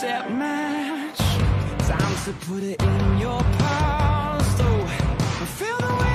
upset match. Time to put it in your palms, though. Feel the way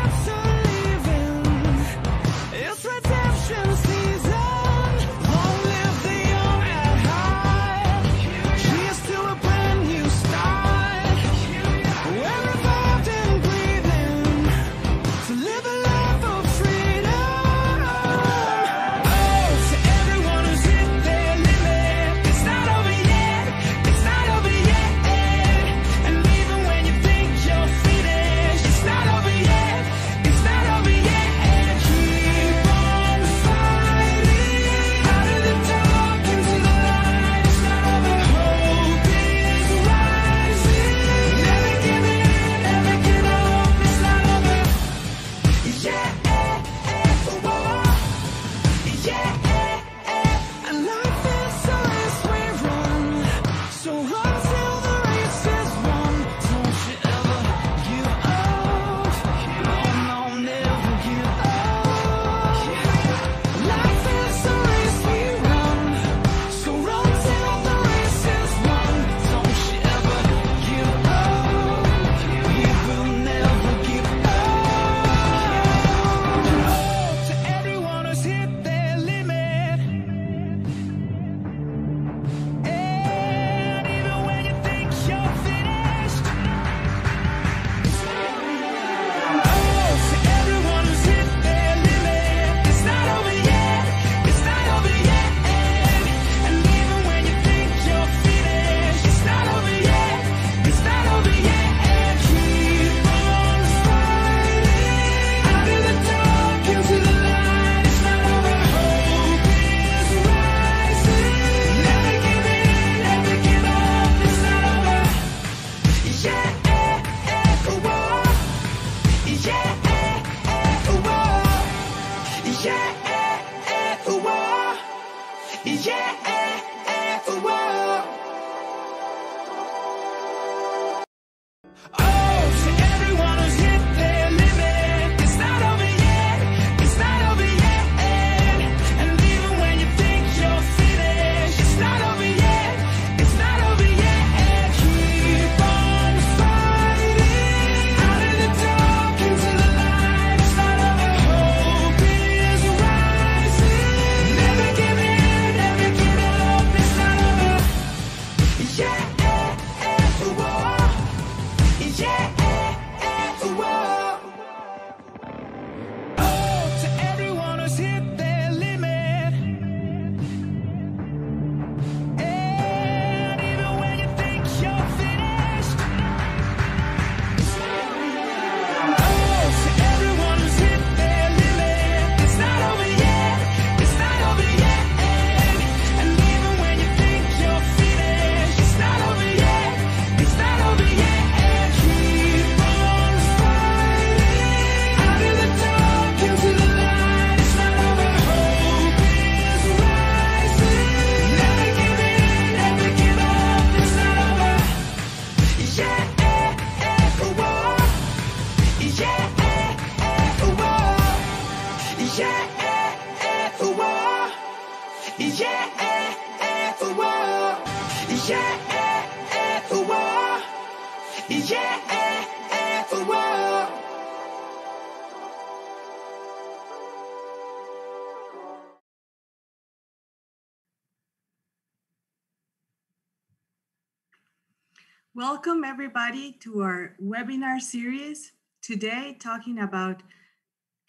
Welcome everybody to our webinar series. Today talking about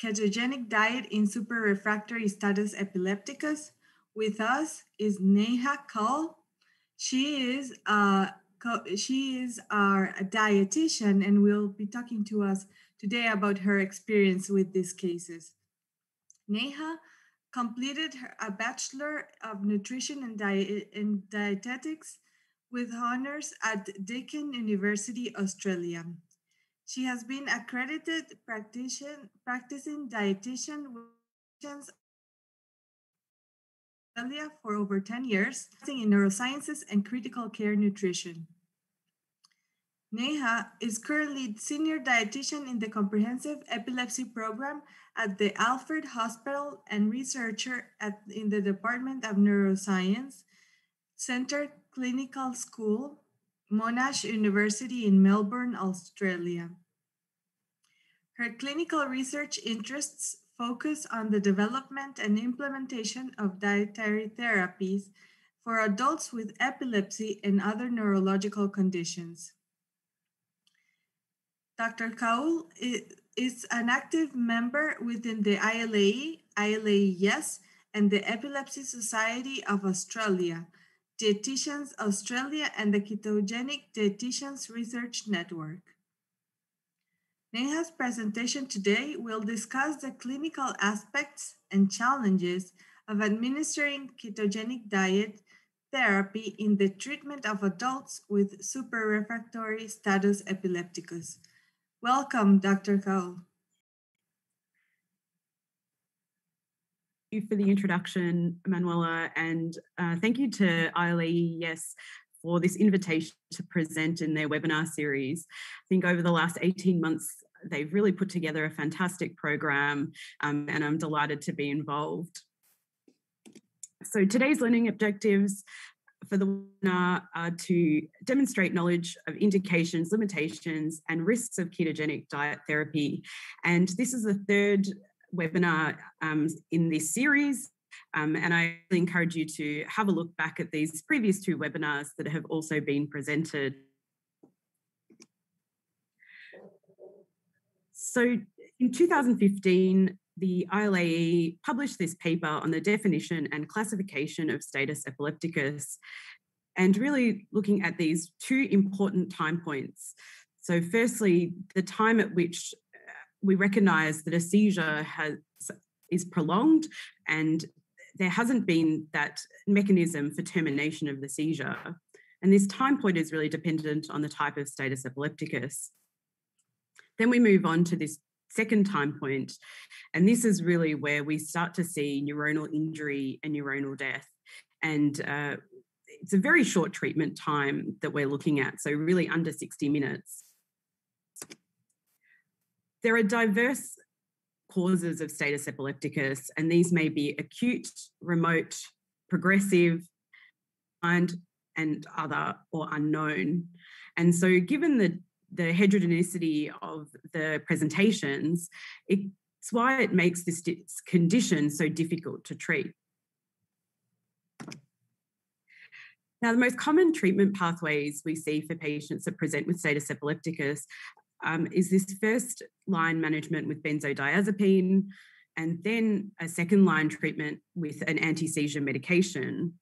ketogenic diet in super refractory status epilepticus. With us is Neha Kaul. She is uh, she is our dietitian and will be talking to us today about her experience with these cases. Neha completed her, a Bachelor of Nutrition and, Diet, in Dietetics with honors at Deakin University, Australia. She has been accredited practicing dietitian Australia for over 10 years, in neurosciences and critical care nutrition. Neha is currently senior dietitian in the comprehensive epilepsy program at the Alfred Hospital and researcher at, in the Department of Neuroscience Central Clinical School, Monash University in Melbourne, Australia. Her clinical research interests focus on the development and implementation of dietary therapies for adults with epilepsy and other neurological conditions. Dr. Kaul is an active member within the ILAE, ILAE Yes, and the Epilepsy Society of Australia, Dietitians Australia, and the Ketogenic Dietitians Research Network. Neha's presentation today will discuss the clinical aspects and challenges of administering ketogenic diet therapy in the treatment of adults with superrefractory status epilepticus. Welcome, Dr. Kaul. You for the introduction, Manuela, and uh, thank you to ILAE Yes for this invitation to present in their webinar series. I think over the last 18 months, they've really put together a fantastic program, um, and I'm delighted to be involved. So today's learning objectives for the webinar are to demonstrate knowledge of indications, limitations, and risks of ketogenic diet therapy. And this is the third webinar um, in this series. Um, and I encourage you to have a look back at these previous two webinars that have also been presented. So in 2015, the ILAE published this paper on the definition and classification of status epilepticus and really looking at these two important time points. So, firstly, the time at which we recognize that a seizure has is prolonged and there hasn't been that mechanism for termination of the seizure. And this time point is really dependent on the type of status epilepticus. Then we move on to this second time point, and this is really where we start to see neuronal injury and neuronal death. And uh, it's a very short treatment time that we're looking at, so really under 60 minutes. There are diverse causes of status epilepticus, and these may be acute, remote, progressive, and and other or unknown. And so, given the the heterogeneity of the presentations, it's why it makes this condition so difficult to treat. Now, the most common treatment pathways we see for patients that present with status epilepticus um, is this first line management with benzodiazepine and then a second line treatment with an anti seizure medication.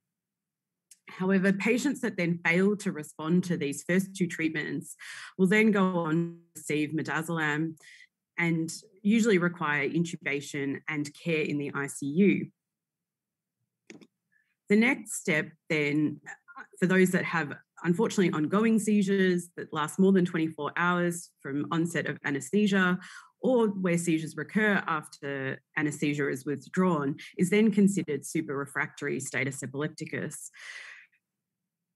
However, patients that then fail to respond to these first two treatments will then go on to receive midazolam and usually require intubation and care in the ICU. The next step then, for those that have unfortunately ongoing seizures that last more than 24 hours from onset of anesthesia or where seizures recur after anesthesia is withdrawn is then considered super refractory status epilepticus.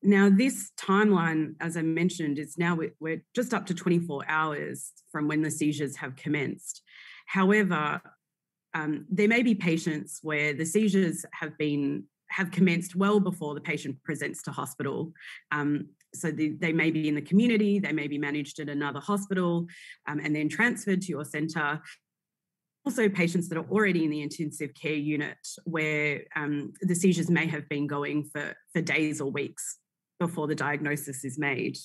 Now, this timeline, as I mentioned, is now we're just up to 24 hours from when the seizures have commenced. However, um, there may be patients where the seizures have been have commenced well before the patient presents to hospital. Um, so the, they may be in the community, they may be managed at another hospital, um, and then transferred to your centre. Also, patients that are already in the intensive care unit where um, the seizures may have been going for, for days or weeks before the diagnosis is made.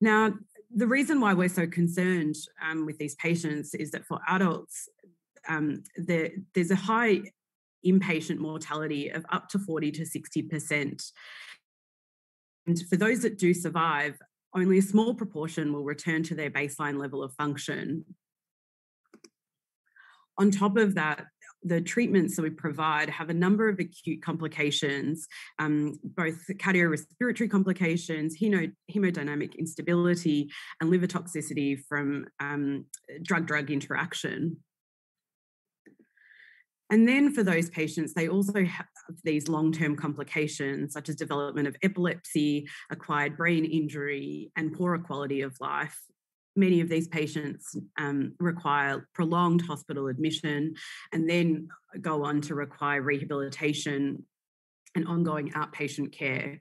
Now, the reason why we're so concerned um, with these patients is that for adults, um, there, there's a high inpatient mortality of up to 40 to 60%. And for those that do survive, only a small proportion will return to their baseline level of function. On top of that, the treatments that we provide have a number of acute complications, um, both cardiorespiratory complications, hemo, hemodynamic instability, and liver toxicity from drug drug interaction. And then for those patients, they also have these long term complications such as development of epilepsy, acquired brain injury, and poorer quality of life. Many of these patients um, require prolonged hospital admission and then go on to require rehabilitation and ongoing outpatient care.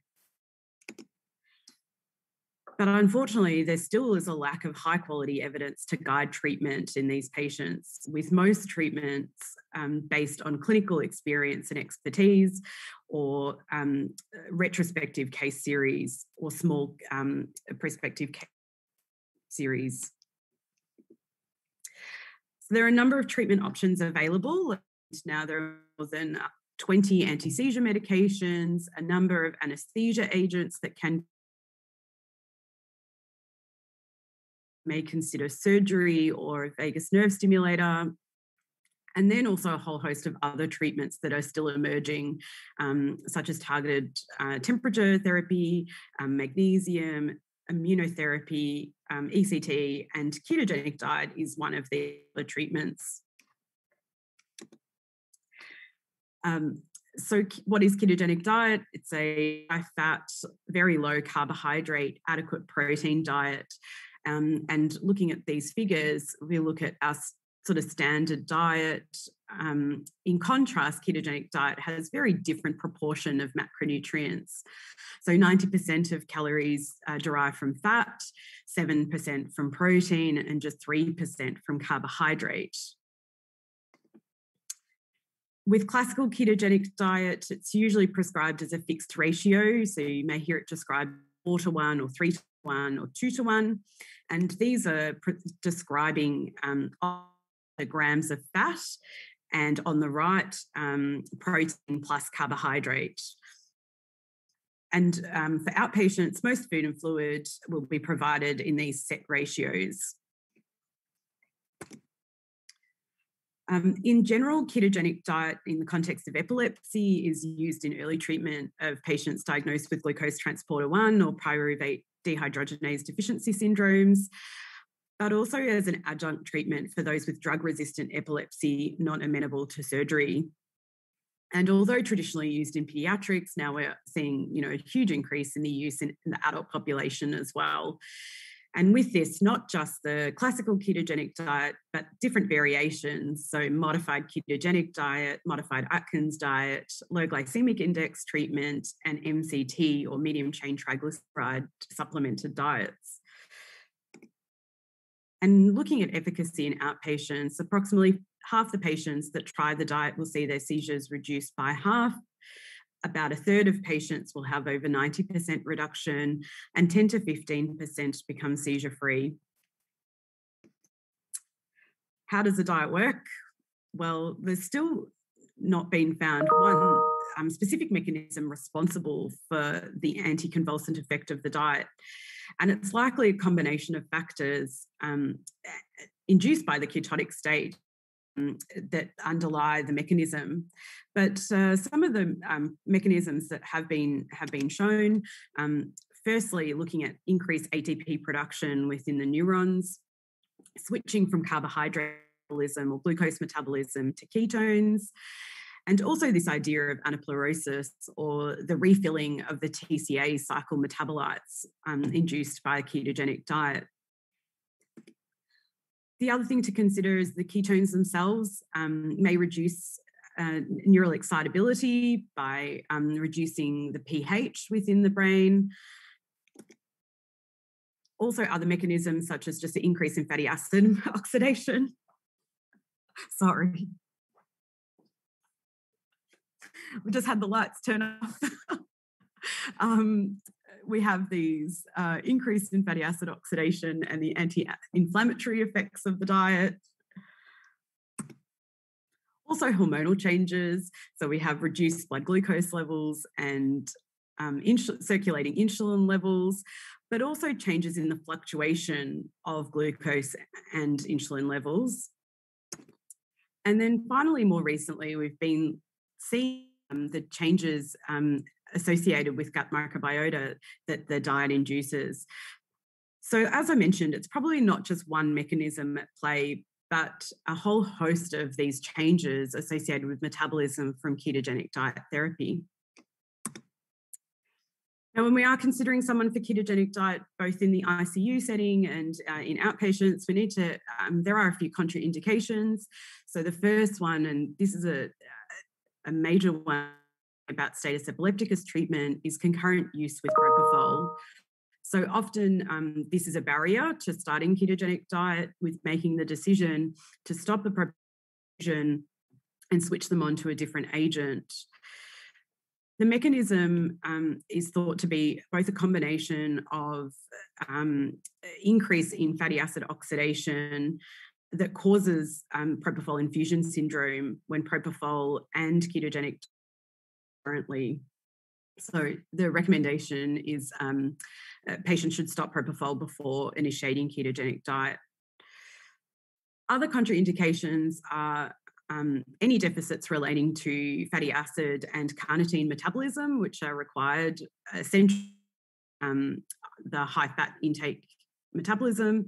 But unfortunately, there still is a lack of high quality evidence to guide treatment in these patients, with most treatments um, based on clinical experience and expertise or um, retrospective case series or small um, prospective case series. So there are a number of treatment options available. Now there are more than 20 anti seizure medications, a number of anesthesia agents that can may consider surgery or a vagus nerve stimulator. And then also a whole host of other treatments that are still emerging, um, such as targeted uh, temperature therapy, um, magnesium, immunotherapy, um, ECT, and ketogenic diet is one of the treatments. Um, so what is ketogenic diet it's a high fat very low carbohydrate adequate protein diet um, and looking at these figures, we look at our sort of standard diet. Um, in contrast, ketogenic diet has very different proportion of macronutrients. So 90% of calories are derived from fat, 7% from protein, and just 3% from carbohydrate. With classical ketogenic diet, it's usually prescribed as a fixed ratio. So you may hear it described four to one or three to one or two to one. And these are describing um, grams of fat and on the right, um, protein plus carbohydrate. And um, for outpatients, most food and fluid will be provided in these set ratios. Um, in general, ketogenic diet in the context of epilepsy is used in early treatment of patients diagnosed with glucose transporter 1 or pyruvate dehydrogenase deficiency syndromes, but also as an adjunct treatment for those with drug resistant epilepsy not amenable to surgery. And although traditionally used in pediatrics, now we're seeing you know a huge increase in the use in, in the adult population as well. And with this, not just the classical ketogenic diet, but different variations. So, modified ketogenic diet, modified Atkins diet, low glycemic index treatment, and MCT or medium chain triglyceride supplemented diets. And looking at efficacy in outpatients, approximately half the patients that try the diet will see their seizures reduced by half about a third of patients will have over 90% reduction and 10 to 15% become seizure free. How does the diet work? Well, there's still not been found one um, specific mechanism responsible for the anticonvulsant effect of the diet. And it's likely a combination of factors um, induced by the ketotic state that underlie the mechanism. But uh, some of the um, mechanisms that have been have been shown, um, firstly, looking at increased ATP production within the neurons, switching from carbohydrate metabolism or glucose metabolism to ketones. And also, this idea of anaplerosis or the refilling of the TCA cycle metabolites um, induced by a ketogenic diet. The other thing to consider is the ketones themselves um, may reduce uh, neural excitability by um, reducing the pH within the brain. Also, other mechanisms such as just the increase in fatty acid oxidation. Sorry. We just had the lights turn off. um, we have these uh, in fatty acid oxidation and the anti-inflammatory effects of the diet. Also hormonal changes. So we have reduced blood glucose levels and um, insul- circulating insulin levels, but also changes in the fluctuation of glucose and insulin levels. And then finally, more recently, we've been seeing um, the changes um, associated with gut microbiota that the diet induces. So, as I mentioned, it's probably not just one mechanism at play, but a whole host of these changes associated with metabolism from ketogenic diet therapy. Now, when we are considering someone for ketogenic diet, both in the ICU setting and uh, in outpatients, we need to, um, there are a few contraindications. So the first one, and this is a, a major one about status epilepticus treatment, is concurrent use with propofol. So often um, this is a barrier to starting ketogenic diet with making the decision to stop the propofol and switch them on to a different agent. The mechanism um, is thought to be both a combination of um, increase in fatty acid oxidation that causes um, propofol infusion syndrome when propofol and ketogenic currently. So the recommendation is um, patients should stop propofol before initiating ketogenic diet. Other contraindications are um, any deficits relating to fatty acid and carnitine metabolism, which are required essentially um, the high fat intake metabolism,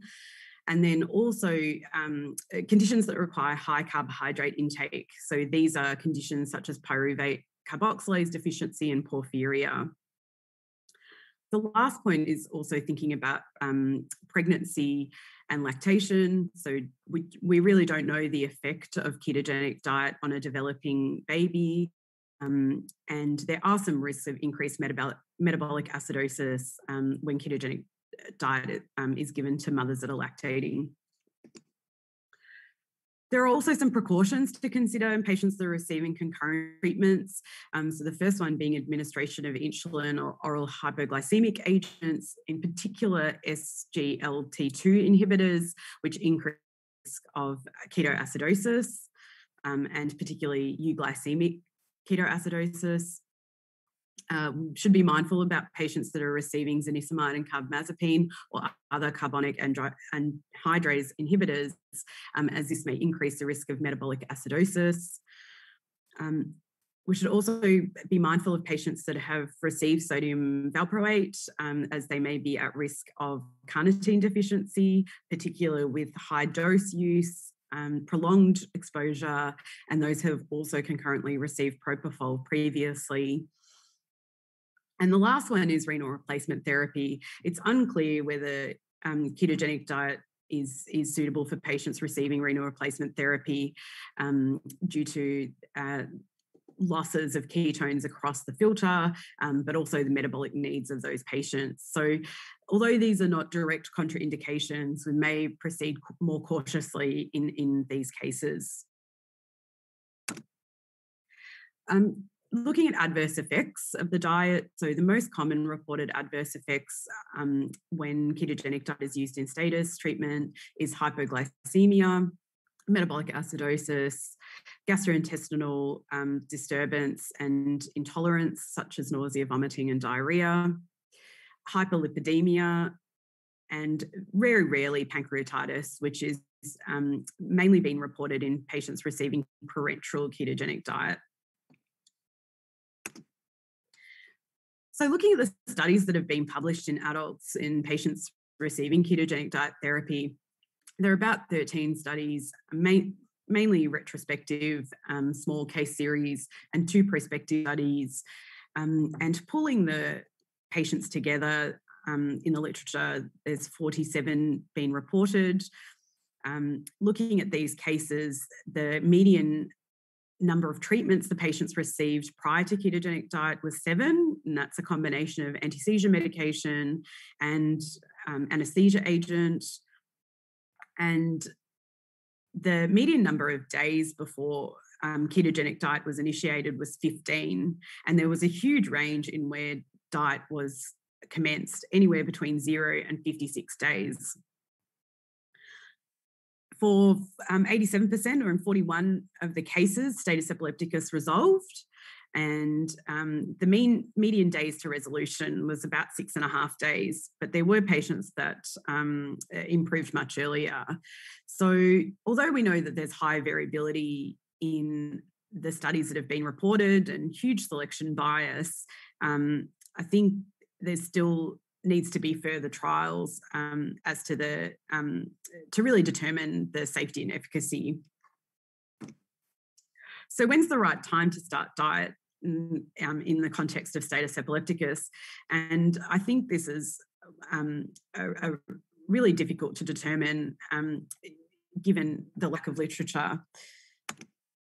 and then also um, conditions that require high carbohydrate intake. So these are conditions such as pyruvate carboxylase deficiency and porphyria. The last point is also thinking about um, pregnancy and lactation. So we, we really don't know the effect of ketogenic diet on a developing baby. Um, and there are some risks of increased metabolic, metabolic acidosis um, when ketogenic uh, diet um, is given to mothers that are lactating. There are also some precautions to consider in patients that are receiving concurrent treatments. Um, so, the first one being administration of insulin or oral hypoglycemic agents, in particular SGLT2 inhibitors, which increase risk of ketoacidosis um, and particularly euglycemic ketoacidosis. Um, should be mindful about patients that are receiving zonisamide and carbamazepine or other carbonic and, and hydrase inhibitors, um, as this may increase the risk of metabolic acidosis. Um, we should also be mindful of patients that have received sodium valproate, um, as they may be at risk of carnitine deficiency, particularly with high dose use, um, prolonged exposure, and those have also concurrently received propofol previously. And the last one is renal replacement therapy. It's unclear whether um, ketogenic diet is, is suitable for patients receiving renal replacement therapy um, due to uh, losses of ketones across the filter, um, but also the metabolic needs of those patients. So, although these are not direct contraindications, we may proceed more cautiously in, in these cases. Um, looking at adverse effects of the diet, so the most common reported adverse effects um, when ketogenic diet is used in status treatment is hypoglycemia, metabolic acidosis, gastrointestinal um, disturbance and intolerance, such as nausea, vomiting, and diarrhea, hyperlipidemia, and very rarely pancreatitis, which is um, mainly being reported in patients receiving parenteral ketogenic diet. So, looking at the studies that have been published in adults in patients receiving ketogenic diet therapy, there are about 13 studies, mainly retrospective, um, small case series, and two prospective studies. Um, and pulling the patients together um, in the literature, there's 47 being reported. Um, looking at these cases, the median number of treatments the patients received prior to ketogenic diet was seven, and that's a combination of anti-seizure medication and um, anesthesia agent. And the median number of days before um, ketogenic diet was initiated was 15, and there was a huge range in where diet was commenced anywhere between zero and 56 days. For um, 87% or in 41 of the cases, status epilepticus resolved. And um, the mean median days to resolution was about six and a half days, but there were patients that um, improved much earlier. So, although we know that there's high variability in the studies that have been reported and huge selection bias, um, I think there's still needs to be further trials um, as to the um, to really determine the safety and efficacy. So when's the right time to start diet mm, um, in the context of status epilepticus? And I think this is um, a, a really difficult to determine um, given the lack of literature.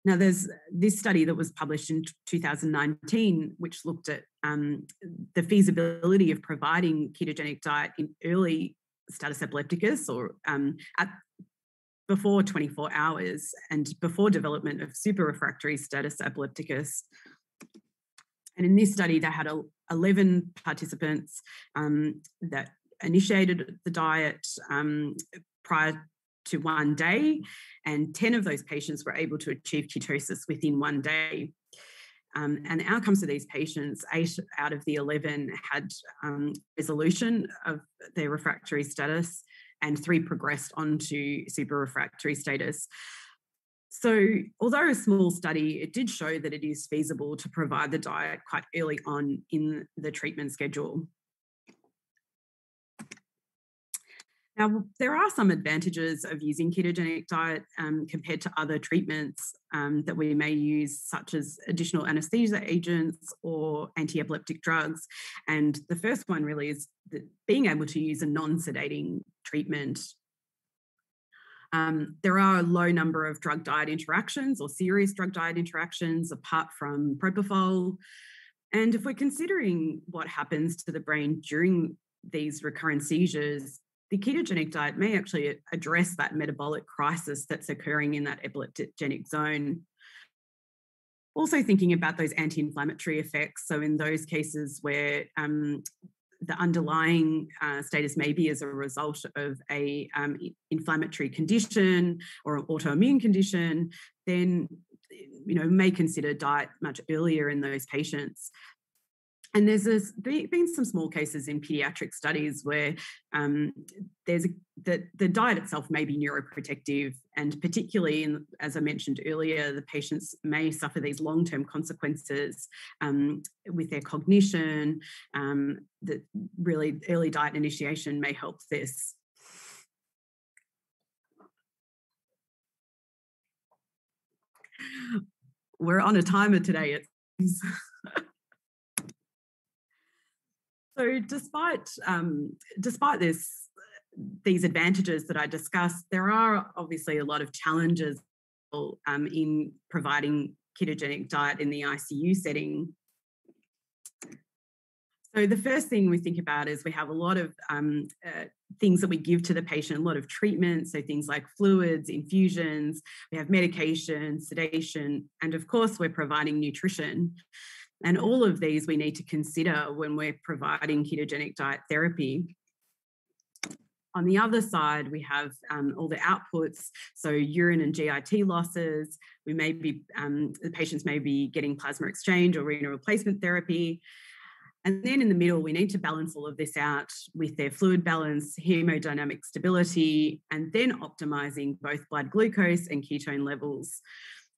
Now, there's this study that was published in 2019, which looked at um, the feasibility of providing ketogenic diet in early status epilepticus or um, at before 24 hours and before development of super refractory status epilepticus. And in this study, they had 11 participants um, that initiated the diet um, prior to one day, and 10 of those patients were able to achieve ketosis within one day. Um, and the outcomes of these patients, eight out of the 11 had um, resolution of their refractory status, and three progressed onto super refractory status. So, although a small study, it did show that it is feasible to provide the diet quite early on in the treatment schedule. Now, there are some advantages of using ketogenic diet um, compared to other treatments um, that we may use, such as additional anesthesia agents or anti epileptic drugs. And the first one really is being able to use a non sedating treatment. Um, there are a low number of drug diet interactions or serious drug diet interactions apart from propofol. And if we're considering what happens to the brain during these recurrent seizures, the ketogenic diet may actually address that metabolic crisis that's occurring in that epileptogenic zone. Also, thinking about those anti inflammatory effects. So, in those cases where um, the underlying uh, status may be as a result of a um, inflammatory condition or an autoimmune condition, then you know may consider diet much earlier in those patients. And there's this, been some small cases in pediatric studies where um, there's a, the, the diet itself may be neuroprotective, and particularly, in, as I mentioned earlier, the patients may suffer these long term consequences um, with their cognition. Um, that really early diet initiation may help this. We're on a timer today. So, despite um, despite this these advantages that I discussed, there are obviously a lot of challenges um, in providing ketogenic diet in the ICU setting. So the first thing we think about is we have a lot of um, uh, things that we give to the patient, a lot of treatments, so things like fluids, infusions, we have medication, sedation, and of course we're providing nutrition. And all of these we need to consider when we're providing ketogenic diet therapy. On the other side, we have um, all the outputs, so urine and GIT losses. We may be, um, the patients may be getting plasma exchange or renal replacement therapy. And then in the middle, we need to balance all of this out with their fluid balance, hemodynamic stability, and then optimizing both blood glucose and ketone levels.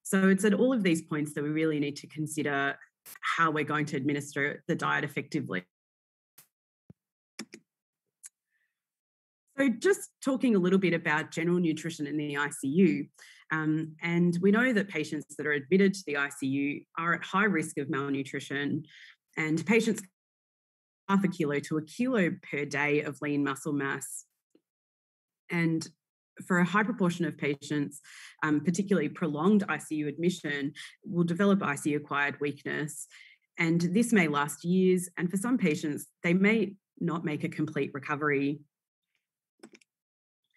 So it's at all of these points that we really need to consider how we're going to administer the diet effectively. So, just talking a little bit about general nutrition in the ICU. Um, and we know that patients that are admitted to the ICU are at high risk of malnutrition, and patients half a kilo to a kilo per day of lean muscle mass. And for a high proportion of patients, um, particularly prolonged ICU admission, will develop ICU acquired weakness. And this may last years. And for some patients, they may not make a complete recovery.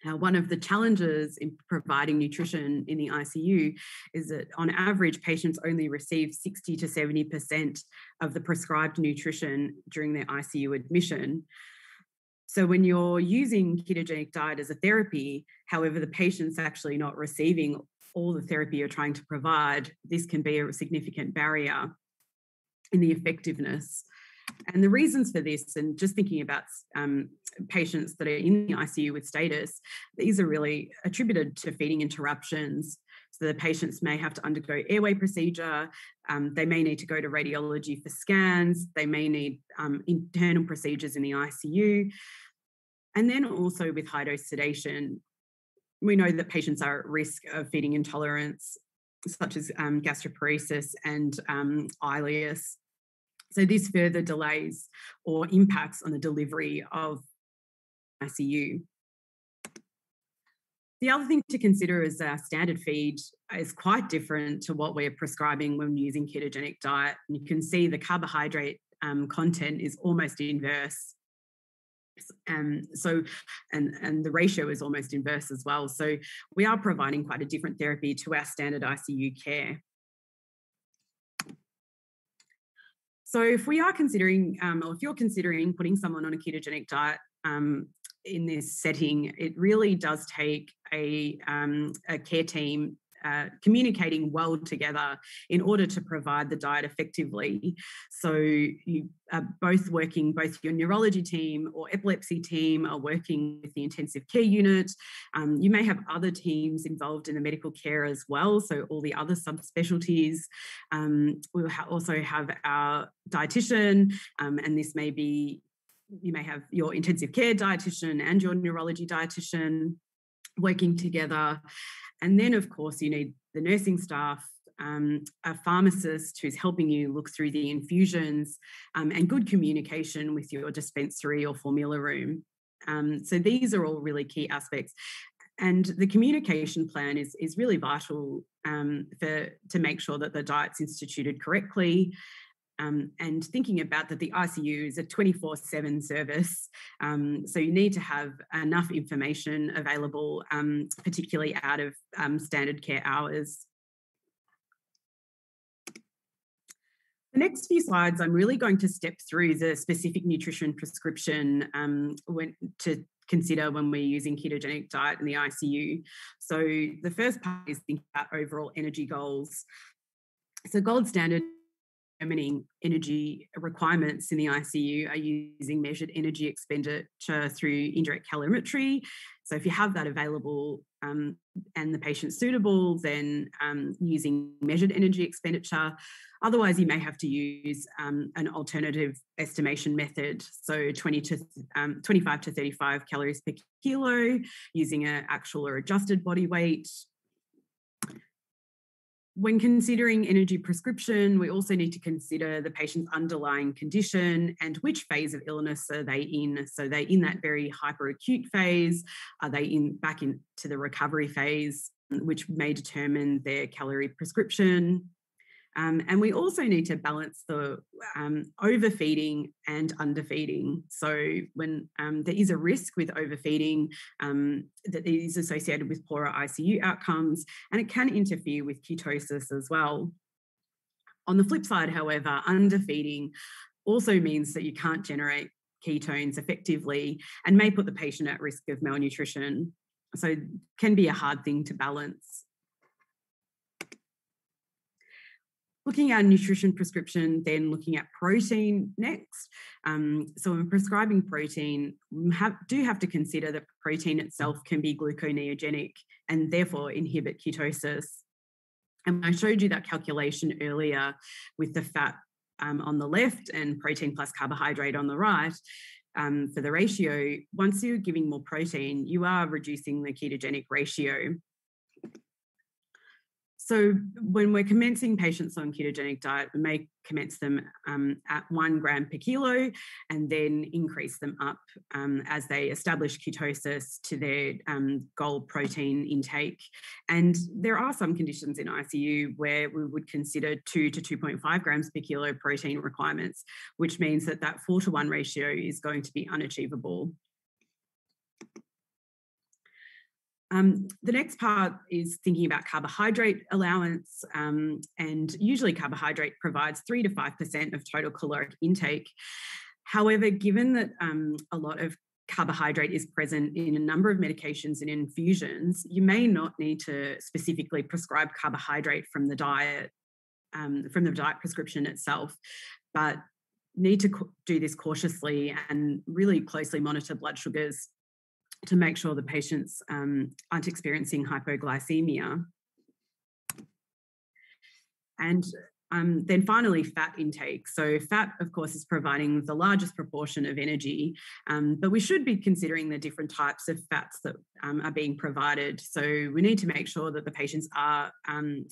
Now, one of the challenges in providing nutrition in the ICU is that on average, patients only receive 60 to 70% of the prescribed nutrition during their ICU admission. So, when you're using ketogenic diet as a therapy, however, the patient's actually not receiving all the therapy you're trying to provide, this can be a significant barrier in the effectiveness. And the reasons for this, and just thinking about um, patients that are in the ICU with status, these are really attributed to feeding interruptions. So the patients may have to undergo airway procedure, um, they may need to go to radiology for scans, they may need um, internal procedures in the ICU. And then also with high dose sedation, we know that patients are at risk of feeding intolerance, such as um, gastroparesis and um, ileus. So this further delays or impacts on the delivery of ICU. The other thing to consider is our standard feed is quite different to what we're prescribing when using ketogenic diet. And you can see the carbohydrate um, content is almost inverse. Um, so, and, and the ratio is almost inverse as well. So we are providing quite a different therapy to our standard ICU care. So if we are considering, um, or if you're considering putting someone on a ketogenic diet um, in this setting, it really does take a, um, a care team uh, communicating well together in order to provide the diet effectively. So you are both working, both your neurology team or epilepsy team are working with the intensive care unit. Um, you may have other teams involved in the medical care as well, so all the other subspecialties. Um, we'll ha- also have our dietitian, um, and this may be you may have your intensive care dietitian and your neurology dietitian working together and then, of course, you need the nursing staff, um, a pharmacist who's helping you look through the infusions, um, and good communication with your dispensary or formula room. Um, so these are all really key aspects. And the communication plan is, is really vital um, for to make sure that the diet's instituted correctly um, and thinking about that the ICU is a 24 7 service. Um, so you need to have enough information available, um, particularly out of um, standard care hours. The next few slides, I'm really going to step through the specific nutrition prescription um, when, to consider when we're using ketogenic diet in the ICU. So the first part is thinking about overall energy goals. So gold standard determining energy requirements in the ICU are using measured energy expenditure through indirect calorimetry. So if you have that available um, and the patient's suitable, then um, using measured energy expenditure. Otherwise, you may have to use um, an alternative estimation method. So 20 to um, 25 to 35 calories per kilo, using an actual or adjusted body weight, when considering energy prescription, we also need to consider the patient's underlying condition and which phase of illness are they in. So they're in that very hyperacute phase, are they in back into the recovery phase, which may determine their calorie prescription. Um, and we also need to balance the um, overfeeding and underfeeding. So, when um, there is a risk with overfeeding um, that is associated with poorer ICU outcomes, and it can interfere with ketosis as well. On the flip side, however, underfeeding also means that you can't generate ketones effectively and may put the patient at risk of malnutrition. So, can be a hard thing to balance. Looking at nutrition prescription, then looking at protein next. Um, so when prescribing protein, have, do have to consider that protein itself can be gluconeogenic and therefore inhibit ketosis. And I showed you that calculation earlier with the fat um, on the left and protein plus carbohydrate on the right. Um, for the ratio, once you're giving more protein, you are reducing the ketogenic ratio. So when we're commencing patients on ketogenic diet, we may commence them um, at one gram per kilo and then increase them up um, as they establish ketosis to their um, goal protein intake. And there are some conditions in ICU where we would consider two to 2.5 grams per kilo protein requirements, which means that that four to one ratio is going to be unachievable. Um, the next part is thinking about carbohydrate allowance, um, and usually carbohydrate provides 3 to 5% of total caloric intake. However, given that um, a lot of carbohydrate is present in a number of medications and infusions, you may not need to specifically prescribe carbohydrate from the diet, um, from the diet prescription itself, but need to do this cautiously and really closely monitor blood sugars to make sure the patients um, aren't experiencing hypoglycemia. And um, then finally, fat intake. So, fat, of course, is providing the largest proportion of energy, um, but we should be considering the different types of fats that um, are being provided. So, we need to make sure that the patients are um,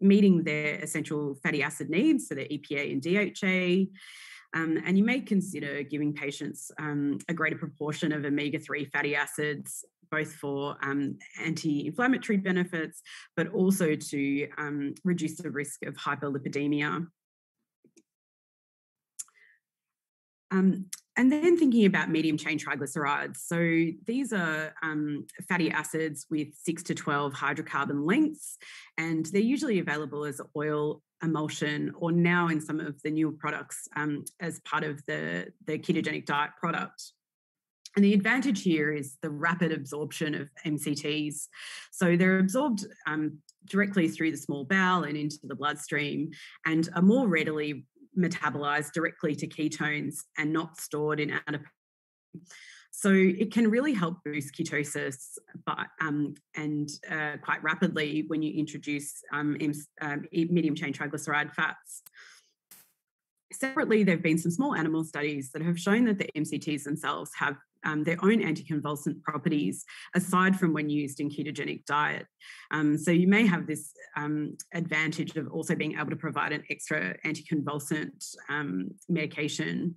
meeting their essential fatty acid needs, so their EPA and DHA. Um, and you may consider giving patients um, a greater proportion of omega 3 fatty acids, both for um, anti inflammatory benefits, but also to um, reduce the risk of hyperlipidemia. Um, and then thinking about medium chain triglycerides. So these are um, fatty acids with 6 to 12 hydrocarbon lengths, and they're usually available as oil emulsion or now in some of the newer products um, as part of the, the ketogenic diet product. And the advantage here is the rapid absorption of MCTs. So they're absorbed um, directly through the small bowel and into the bloodstream and are more readily metabolized directly to ketones and not stored in adipose. So it can really help boost ketosis but, um, and uh, quite rapidly when you introduce um, um, medium chain triglyceride fats. Separately, there have been some small animal studies that have shown that the MCTs themselves have um, their own anticonvulsant properties aside from when used in ketogenic diet. Um, so you may have this um, advantage of also being able to provide an extra anticonvulsant um, medication.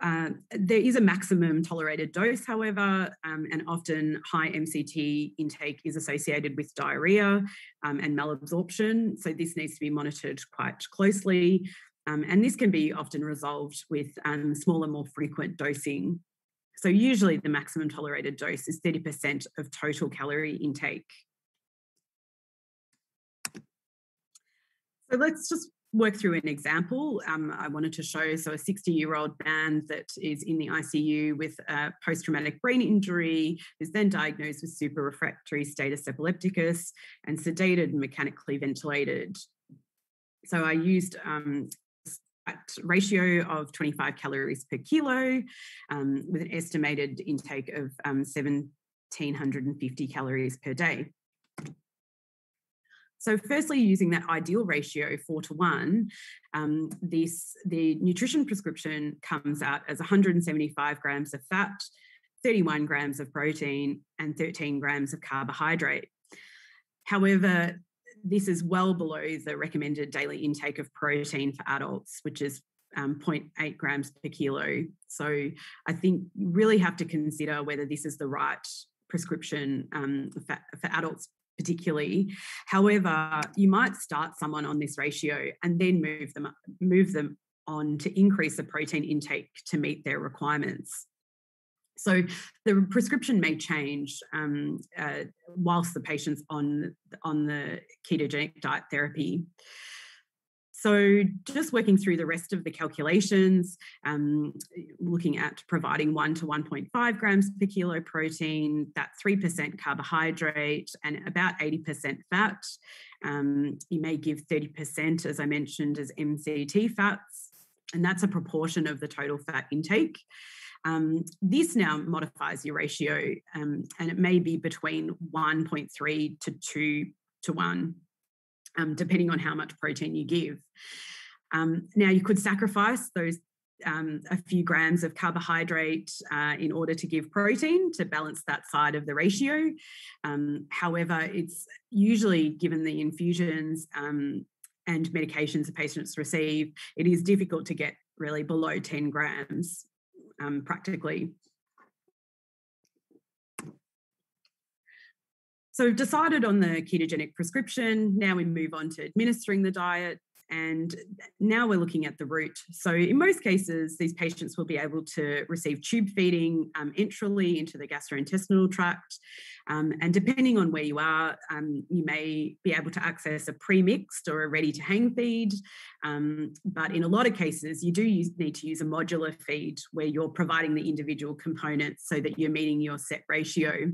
Uh, there is a maximum tolerated dose, however, um, and often high MCT intake is associated with diarrhea um, and malabsorption. So this needs to be monitored quite closely. Um, and this can be often resolved with um, smaller, more frequent dosing. So usually the maximum tolerated dose is 30% of total calorie intake. So let's just work through an example. Um, I wanted to show so a 60 year old man that is in the ICU with a post traumatic brain injury, is then diagnosed with super refractory status epilepticus and sedated and mechanically ventilated. So I used um, ratio of 25 calories per kilo um, with an estimated intake of um, 1750 calories per day. So, firstly, using that ideal ratio four to one, um, this the nutrition prescription comes out as 175 grams of fat, 31 grams of protein, and 13 grams of carbohydrate. However, this is well below the recommended daily intake of protein for adults, which is um, 0.8 grams per kilo. So I think you really have to consider whether this is the right prescription um, for, for adults particularly. However, you might start someone on this ratio and then move them move them on to increase the protein intake to meet their requirements. So the prescription may change um, uh, whilst the patient's on on the ketogenic diet therapy. So, just working through the rest of the calculations, um, looking at providing 1 to 1.5 grams per kilo protein, that 3% carbohydrate, and about 80% fat. Um, you may give 30%, as I mentioned, as MCT fats, and that's a proportion of the total fat intake. Um, this now modifies your ratio, um, and it may be between 1.3 to 2 to 1 um, depending on how much protein you give. Um, now, you could sacrifice those um, a few grams of carbohydrate uh, in order to give protein to balance that side of the ratio. Um, however, it's usually given the infusions um, and medications the patients receive, it is difficult to get really below 10 grams um, practically. So decided on the ketogenic prescription. Now we move on to administering the diet. And now we're looking at the route. So, in most cases, these patients will be able to receive tube feeding um, enterally into the gastrointestinal tract. Um, and depending on where you are, um, you may be able to access a pre mixed or a ready to hang feed. Um, but in a lot of cases, you do use, need to use a modular feed where you're providing the individual components so that you're meeting your set ratio.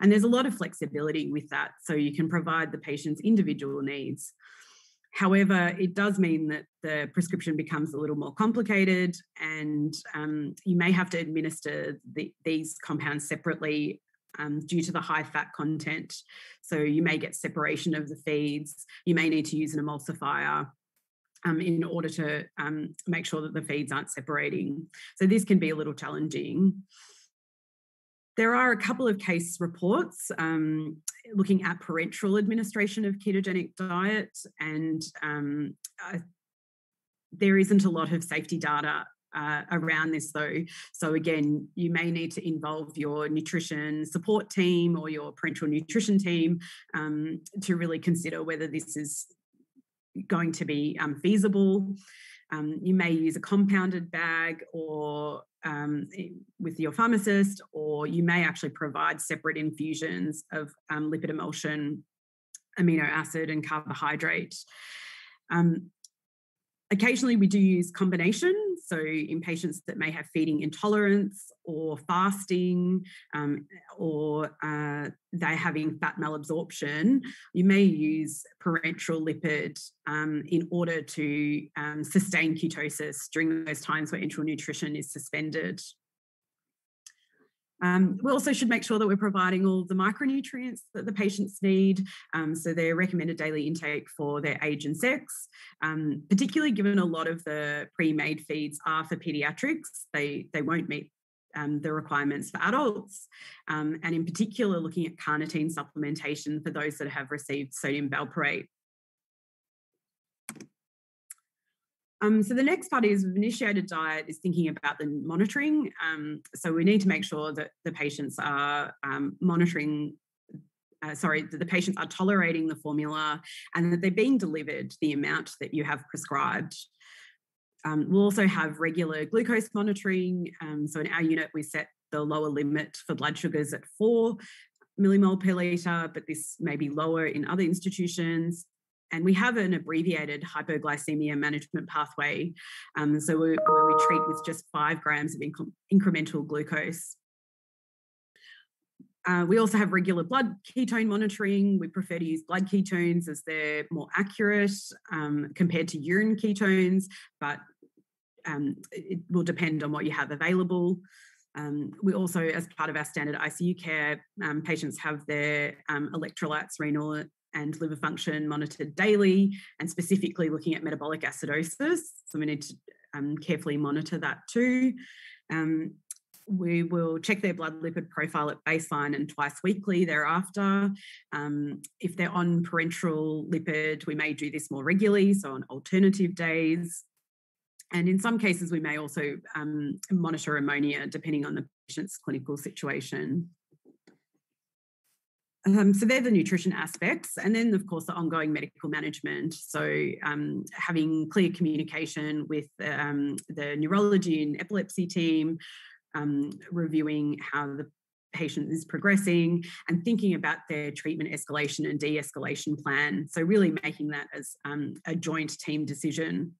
And there's a lot of flexibility with that. So you can provide the patient's individual needs. However, it does mean that the prescription becomes a little more complicated, and um, you may have to administer the, these compounds separately um, due to the high fat content. So you may get separation of the feeds. You may need to use an emulsifier. Um, in order to um, make sure that the feeds aren't separating. So, this can be a little challenging. There are a couple of case reports um, looking at parenteral administration of ketogenic diet, and um, uh, there isn't a lot of safety data uh, around this though. So again, you may need to involve your nutrition support team or your parenteral nutrition team um, to really consider whether this is going to be um, feasible. Um, you may use a compounded bag or um, with your pharmacist, or you may actually provide separate infusions of um, lipid emulsion, amino acid, and carbohydrate. Um, occasionally, we do use combination. So, in patients that may have feeding intolerance or fasting, um, or uh, they're having fat malabsorption, you may use parenteral lipid um, in order to um, sustain ketosis during those times where enteral nutrition is suspended. Um, we also should make sure that we're providing all the micronutrients that the patients need. Um, so their recommended daily intake for their age and sex, um, particularly given a lot of the pre-made feeds are for pediatrics, they, they won't meet um, the requirements for adults, um, and in particular looking at carnitine supplementation for those that have received sodium valproate. Um, so the next part is initiated diet is thinking about the monitoring. Um, so we need to make sure that the patients are um, monitoring. Uh, sorry, that the patients are tolerating the formula and that they're being delivered the amount that you have prescribed. Um, we'll also have regular glucose monitoring. Um, so in our unit, we set the lower limit for blood sugars at four millimole per litre, but this may be lower in other institutions and we have an abbreviated hypoglycemia management pathway. Um, so we, where we treat with just five grams of inc- incremental glucose. Uh, we also have regular blood ketone monitoring. We prefer to use blood ketones as they're more accurate um, compared to urine ketones, but um, it will depend on what you have available. Um, we also, as part of our standard ICU care, um, patients have their um, electrolytes, renal and liver function monitored daily, and specifically looking at metabolic acidosis. So we need to um, carefully monitor that too. Um, we will check their blood lipid profile at baseline and twice weekly thereafter. Um, if they're on parenteral lipid, we may do this more regularly, so on alternative days. And in some cases, we may also um, monitor ammonia depending on the patient's clinical situation. Um, so they're the nutrition aspects, and then of course the ongoing medical management. So um, having clear communication with um, the neurology and epilepsy team, um, reviewing how the patient is progressing, and thinking about their treatment escalation and de-escalation plan. So really making that as um, a joint team decision.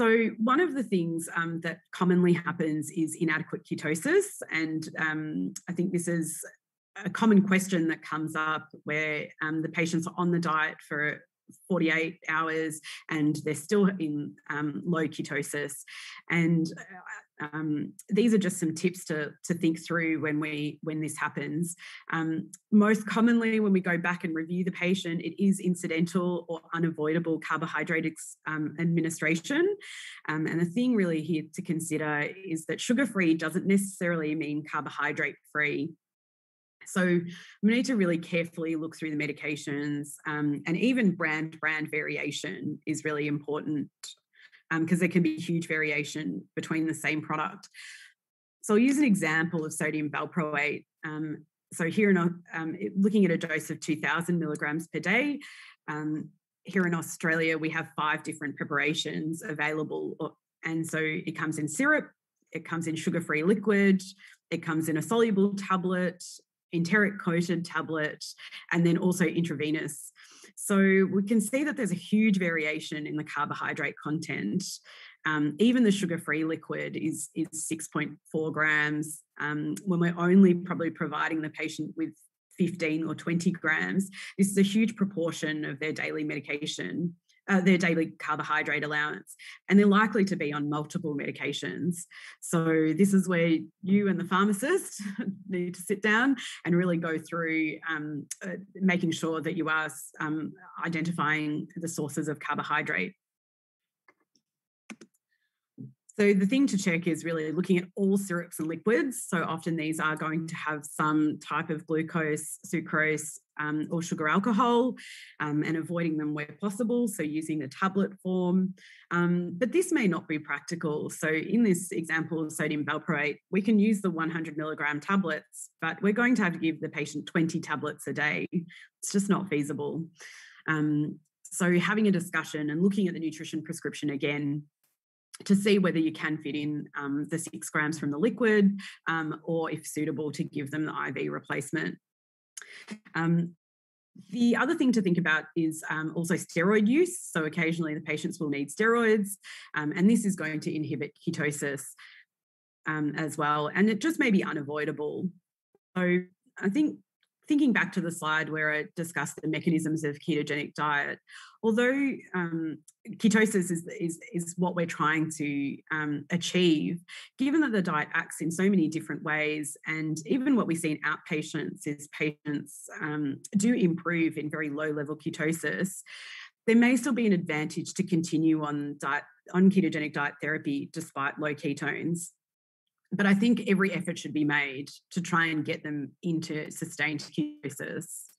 So, one of the things um, that commonly happens is inadequate ketosis. And um, I think this is a common question that comes up where um, the patients are on the diet for 48 hours and they're still in um, low ketosis. And uh, um, these are just some tips to, to think through when we when this happens. Um, most commonly, when we go back and review the patient, it is incidental or unavoidable carbohydrate um, administration. Um, and the thing really here to consider is that sugar-free doesn't necessarily mean carbohydrate-free. So we need to really carefully look through the medications um, and even brand brand variation is really important because um, there can be huge variation between the same product. So I'll use an example of sodium valproate. Um, so here in um, looking at a dose of 2,000 milligrams per day, um, here in Australia we have five different preparations available, uh, and so it comes in syrup, it comes in sugar-free liquid, it comes in a soluble tablet, enteric coated tablet, and then also intravenous. So we can see that there's a huge variation in the carbohydrate content. Um, even the sugar-free liquid is, is 6.4 grams um, when we're only probably providing the patient with 15 or 20 grams. This is a huge proportion of their daily medication uh, their daily carbohydrate allowance, and they're likely to be on multiple medications. So, this is where you and the pharmacist need to sit down and really go through um, uh, making sure that you are um, identifying the sources of carbohydrate so the thing to check is really looking at all syrups and liquids. So often these are going to have some type of glucose, sucrose, um, or sugar alcohol, um, and avoiding them where possible. So using the tablet form. Um, but this may not be practical. So in this example of sodium valproate, we can use the 100 milligram tablets, but we're going to have to give the patient 20 tablets a day. It's just not feasible. Um, so having a discussion and looking at the nutrition prescription again to see whether you can fit in um, the six grams from the liquid um, or if suitable to give them the IV replacement. Um, the other thing to think about is um, also steroid use. So occasionally the patients will need steroids, um, and this is going to inhibit ketosis um, as well. And it just may be unavoidable. So I think thinking back to the slide where I discussed the mechanisms of ketogenic diet, although um, ketosis is, is, is what we're trying to um, achieve, given that the diet acts in so many different ways, and even what we see in outpatients is patients um, do improve in very low level ketosis, there may still be an advantage to continue on diet on ketogenic diet therapy despite low ketones but I think every effort should be made to try and get them into sustained ketosis.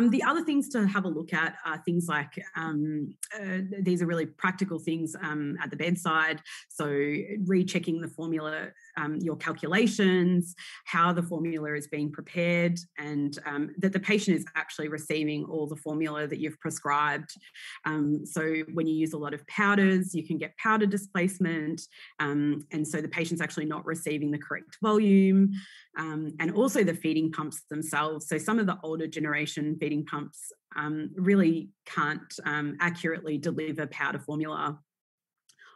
Um, the other things to have a look at are things like um, uh, these are really practical things um, at the bedside. So, rechecking the formula, um, your calculations, how the formula is being prepared, and um, that the patient is actually receiving all the formula that you've prescribed. Um, so, when you use a lot of powders, you can get powder displacement, and so the patient's actually not receiving the correct volume, and also the feeding pumps themselves. So, some of the older generation feeding pumps um, really can't um, accurately deliver powder formula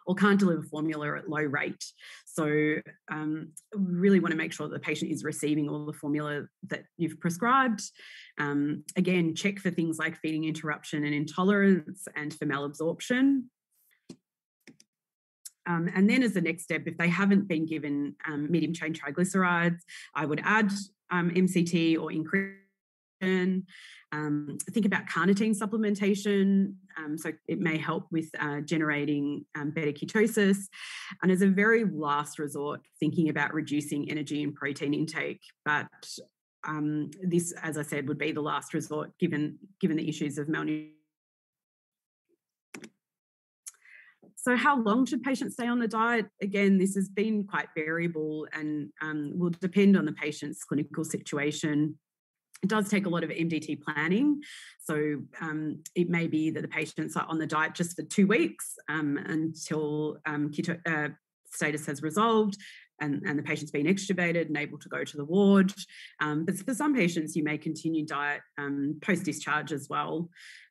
or can't deliver formula at low rate. So, um, really want to make sure that the patient is receiving all the formula that you've prescribed. Um, again, check for things like feeding interruption and intolerance and for malabsorption. Um, and then, as the next step, if they haven't been given um, medium chain triglycerides, I would add MCT um, or increase um, think about carnitine supplementation. Um, so it may help with uh, generating um, better ketosis. And as a very last resort, thinking about reducing energy and protein intake. But um, this, as I said, would be the last resort given, given the issues of malnutrition. So, how long should patients stay on the diet? Again, this has been quite variable and um, will depend on the patient's clinical situation it does take a lot of MDT planning. So um, it may be that the patients are on the diet just for two weeks um, until um, keto uh, status has resolved and, and the patient's been extubated and able to go to the ward. Um, but for some patients, you may continue diet um, post discharge as well.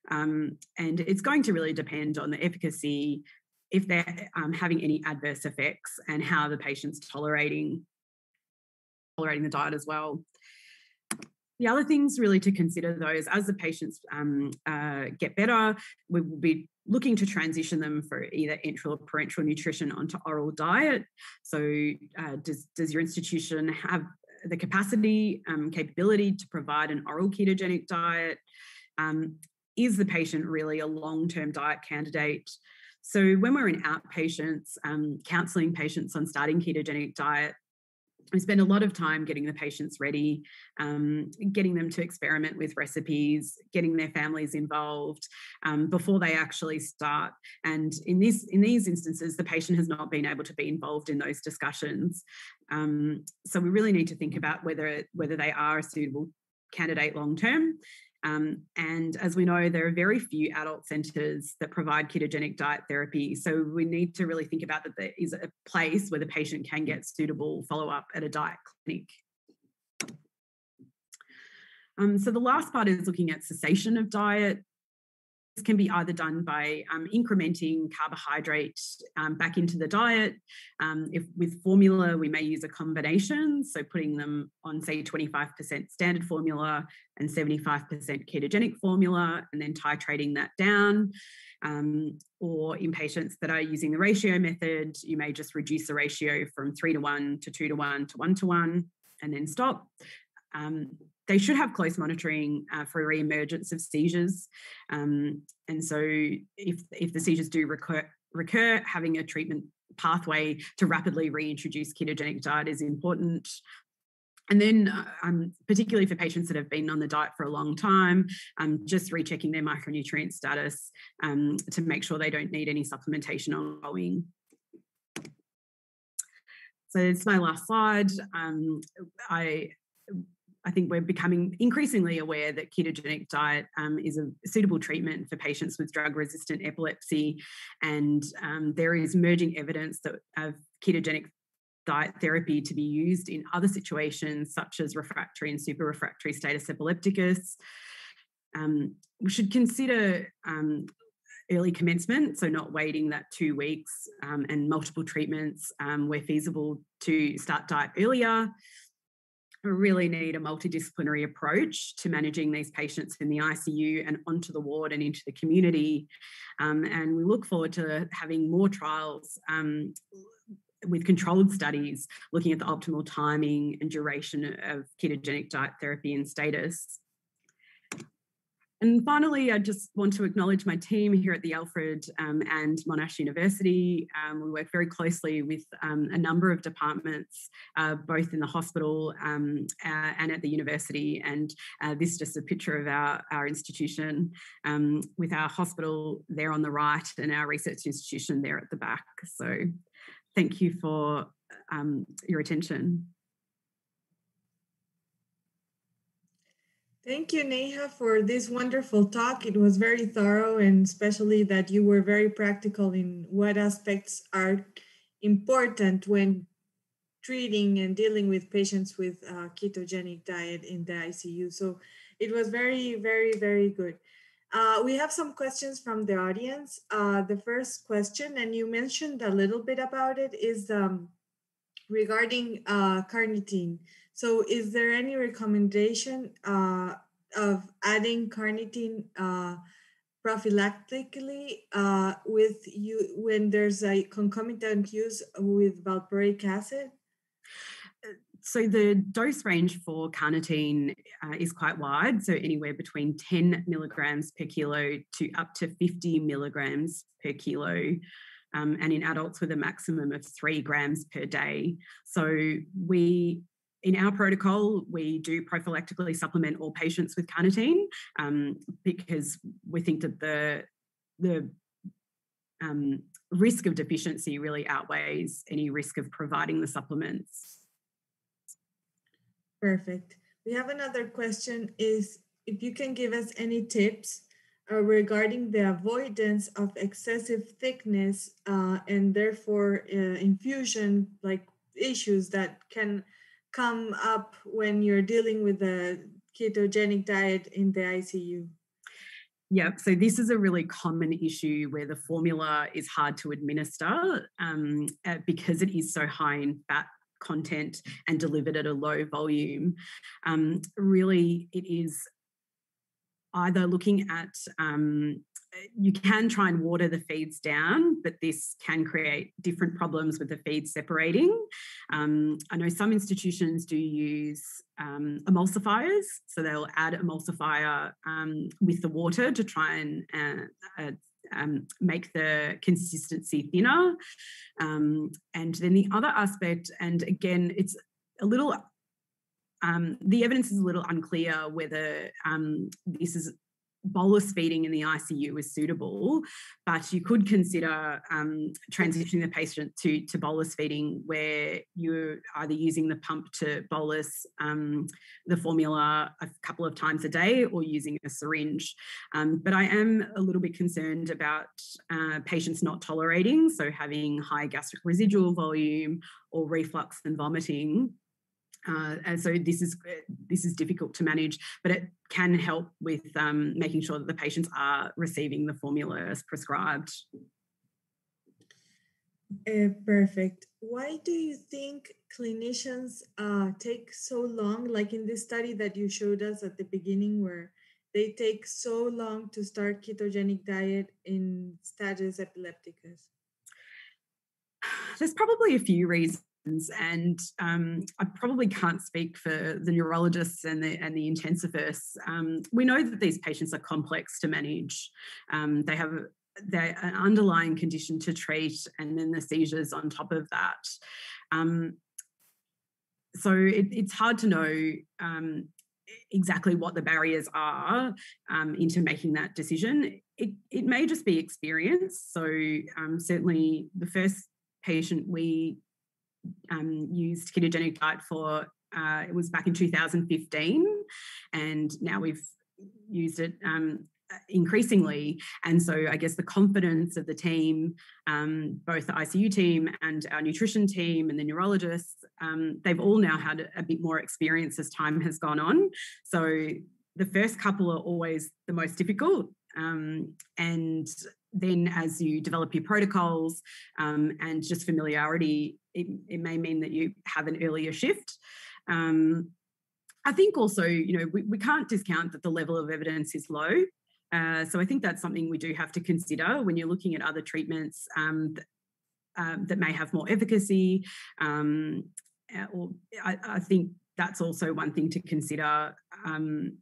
Um, and it's going to really depend on the efficacy, if they're having any adverse effects, and how the patient's tolerating tolerating the diet as well. The other things really to consider though is as the patients um, uh, get better, we will be looking to transition them for either enteral or parenteral nutrition onto oral diet. So uh, does, does your institution have the capacity, um, capability to provide an oral ketogenic diet? Um, is the patient really a long-term diet candidate? So when we're in outpatients, um, counselling patients on starting ketogenic diet, we spend a lot of time getting the patients ready, um, getting them to experiment with recipes, getting their families involved um, before they actually start. And in this, in these instances, the patient has not been able to be involved in those discussions. Um, so we really need to think about whether whether they are a suitable candidate long term um, and as we know, there are very few adult centres that provide ketogenic diet therapy. So we need to really think about that there is a place where the patient can get suitable follow up at a diet clinic. Um, so the last part is looking at cessation of diet. Can be either done by um, incrementing carbohydrate um, back into the diet. Um, if with formula, we may use a combination, so putting them on, say, 25% standard formula and 75% ketogenic formula, and then titrating that down. Um, or in patients that are using the ratio method, you may just reduce the ratio from three to one to two to one to one to one, and then stop. Um, they should have close monitoring uh, for re-emergence of seizures. Um, and so if, if the seizures do recur, recur, having a treatment pathway to rapidly reintroduce ketogenic diet is important. And then, uh, um, particularly for patients that have been on the diet for a long time, um, just rechecking their micronutrient status um, to make sure they don't need any supplementation ongoing. So it's my last slide. Um, I I think we're becoming increasingly aware that ketogenic diet um, is a suitable treatment for patients with drug resistant epilepsy. And um, there is emerging evidence that of ketogenic diet therapy to be used in other situations, such as refractory and super refractory status epilepticus. Um, we should consider um, early commencement, so not waiting that two weeks um, and multiple treatments um, where feasible to start diet earlier really need a multidisciplinary approach to managing these patients in the ICU and onto the ward and into the community. Um, and we look forward to having more trials um, with controlled studies looking at the optimal timing and duration of ketogenic diet therapy and status. And finally, I just want to acknowledge my team here at the Alfred um, and Monash University. Um, we work very closely with um, a number of departments, uh, both in the hospital um, uh, and at the university. And uh, this is just a picture of our, our institution um, with our hospital there on the right and our research institution there at the back. So thank you for um, your attention. Thank you, Neha, for this wonderful talk. It was very thorough, and especially that you were very practical in what aspects are important when treating and dealing with patients with ketogenic diet in the ICU. So it was very, very, very good. Uh, we have some questions from the audience. Uh, the first question, and you mentioned a little bit about it, is um, regarding uh, carnitine. So, is there any recommendation uh, of adding carnitine uh, prophylactically uh, with you when there's a concomitant use with valproic acid? So the dose range for carnitine uh, is quite wide, so anywhere between 10 milligrams per kilo to up to 50 milligrams per kilo. Um, and in adults with a maximum of three grams per day. So we in our protocol, we do prophylactically supplement all patients with carnitine um, because we think that the the um, risk of deficiency really outweighs any risk of providing the supplements. Perfect. We have another question: Is if you can give us any tips uh, regarding the avoidance of excessive thickness uh, and therefore uh, infusion like issues that can come up when you're dealing with a ketogenic diet in the ICU? Yeah, so this is a really common issue where the formula is hard to administer um, uh, because it is so high in fat content and delivered at a low volume. Um, really, it is either looking at um, you can try and water the feeds down, but this can create different problems with the feeds separating. Um, I know some institutions do use um, emulsifiers, so they'll add emulsifier um, with the water to try and uh, uh, um, make the consistency thinner. Um, and then the other aspect, and again, it's a little um, the evidence is a little unclear whether um, this is bolus feeding in the ICU is suitable, but you could consider um, transitioning the patient to, to bolus feeding where you're either using the pump to bolus um, the formula a couple of times a day or using a syringe. Um, but I am a little bit concerned about uh, patients not tolerating, so having high gastric residual volume or reflux and vomiting. Uh, and so this is this is difficult to manage, but it can help with um, making sure that the patients are receiving the formula as prescribed. Uh, perfect. Why do you think clinicians uh, take so long, like in this study that you showed us at the beginning, where they take so long to start ketogenic diet in status epilepticus? There's probably a few reasons and um, I probably can't speak for the neurologists and the and the intensivists. Um, we know that these patients are complex to manage. Um, they have an underlying condition to treat, and then the seizures on top of that. Um, so it, it's hard to know um, exactly what the barriers are um, into making that decision. It, it may just be experience. So certainly the first patient we um, used ketogenic diet for uh, it was back in 2015, and now we've used it um, increasingly. And so I guess the confidence of the team, um, both the ICU team and our nutrition team and the neurologists, um, they've all now had a bit more experience as time has gone on. So the first couple are always the most difficult. Um, and then as you develop your protocols um, and just familiarity, it, it, may mean that you have an earlier shift. Um, I think also, you know, we, we can't discount that the level of evidence is low. Uh, so I think that's something we do have to consider when you're looking at other treatments um, that, um, that, may have more efficacy. Um, uh, or I, I, think that's also one thing to consider. Um,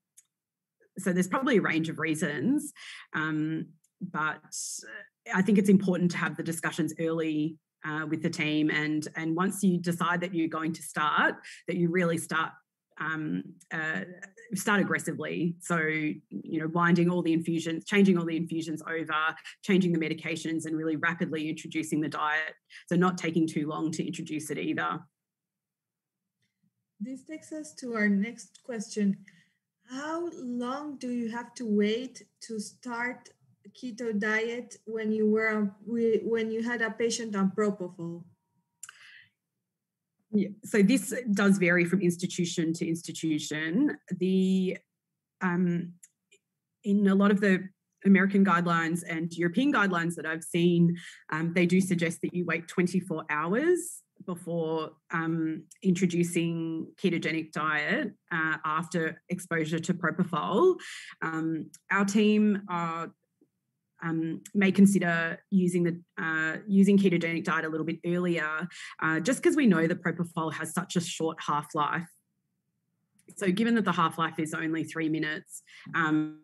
so there's probably a range of reasons. Um, but uh, I think it's important to have the discussions early uh, with the team, and and once you decide that you're going to start, that you really start um, uh, start aggressively. So, you know, winding all the infusions, changing all the infusions over, changing the medications, and really rapidly introducing the diet. So, not taking too long to introduce it either. This takes us to our next question. How long do you have to wait to start keto diet when you were when you had a patient on propofol? Yeah, so this does vary from institution to institution. The um, in a lot of the American guidelines and European guidelines that I've seen, um, they do suggest that you wait 24 hours before um, introducing ketogenic diet uh, after exposure to propofol. Um, our team are um, may consider using the uh, using ketogenic diet a little bit earlier, uh, just because we know that propofol has such a short half life. So, given that the half life is only three minutes, um,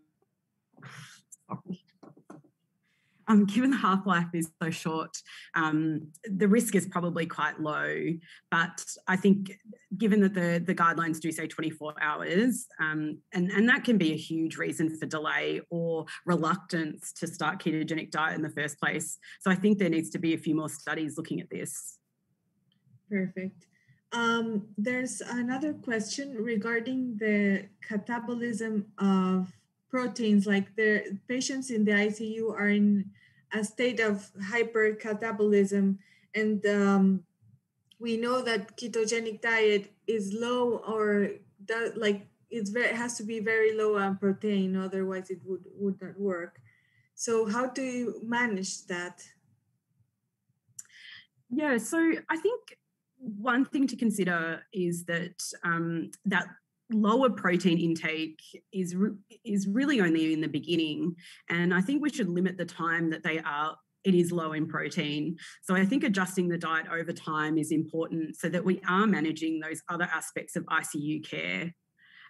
um, given the half life is so short, um, the risk is probably quite low. But I think, given that the, the guidelines do say 24 hours, um, and, and that can be a huge reason for delay or reluctance to start ketogenic diet in the first place. So I think there needs to be a few more studies looking at this. Perfect. Um, there's another question regarding the catabolism of proteins like the patients in the icu are in a state of hypercatabolism. And um, we know that ketogenic diet is low or does, like it's very it has to be very low on protein otherwise it would would not work. So how do you manage that? Yeah so i think one thing to consider is that um, that lower protein intake is re- is really only in the beginning and i think we should limit the time that they are it is low in protein. So i think adjusting the diet over time is important so that we are managing those other aspects of icu care.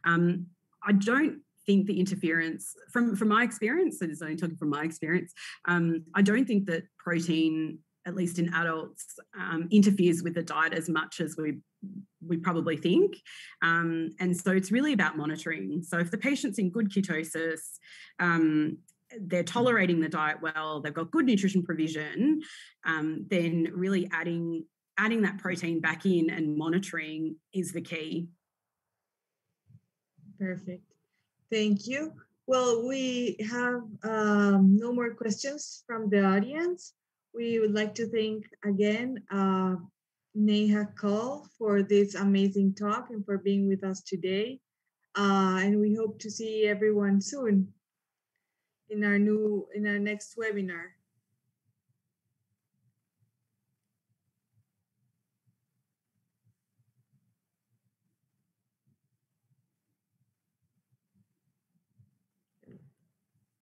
Um, i don't think the interference from from my experience this is only talking from my experience um, i don't think that protein at least in adults um, interferes with the diet as much as we we probably think. Um, and so it's really about monitoring. So if the patient's in good ketosis, um, they're tolerating the diet well, they've got good nutrition provision, um, then really adding adding that protein back in and monitoring is the key. Perfect. Thank you. Well, we have um, no more questions from the audience. We would like to thank again uh, Neha Kaul for this amazing talk and for being with us today. Uh, and we hope to see everyone soon in our new in our next webinar.